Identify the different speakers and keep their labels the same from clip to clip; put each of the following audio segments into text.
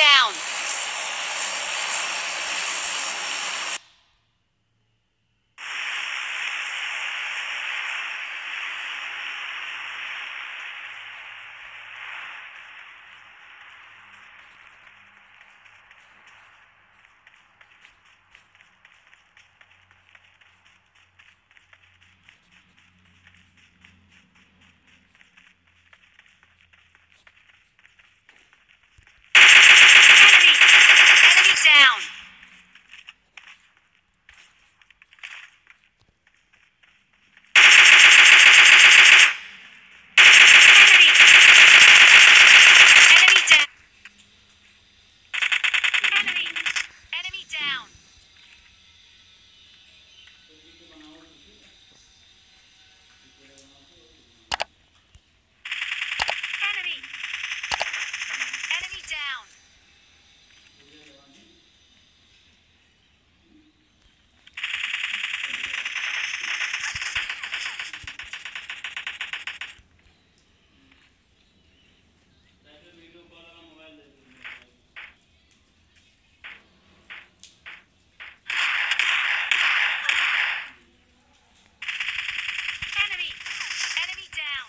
Speaker 1: Down. Enemy. Enemy down. Enemy. Enemy down. Enemy. Enemy down. Enemy. Enemy down. Enemy. Enemy down.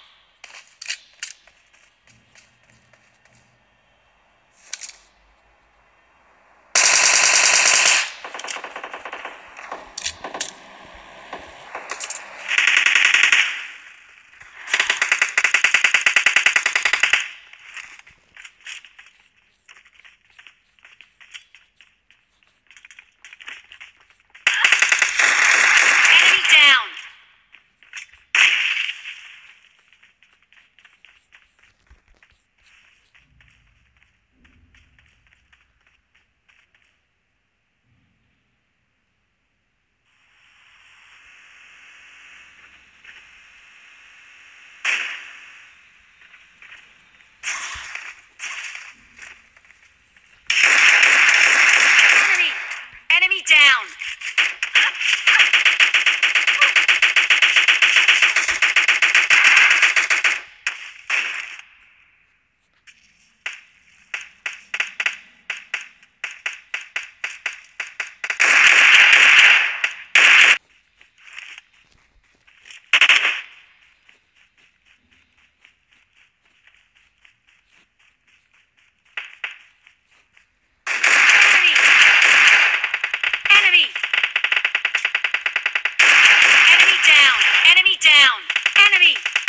Speaker 1: down. Enemy